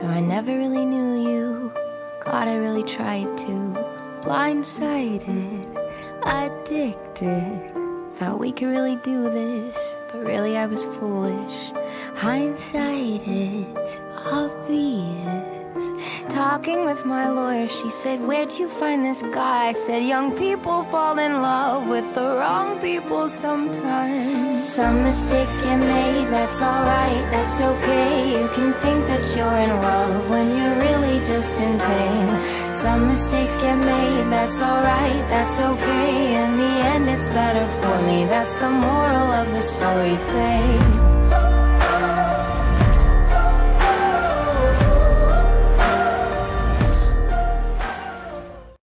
I never really knew you. God, I really tried to. Blindsided, addicted. Thought we could really do this, but really I was foolish. Hindsight, it's obvious. Talking with my lawyer, she said, Where'd you find this guy? I said, Young people fall in love with the wrong people sometimes. Some mistakes get made, that's alright, that's okay. You can think that you're in love when you're really just in pain. Some mistakes get made, that's alright, that's okay. In the end, it's better for me. That's the moral of the story, babe.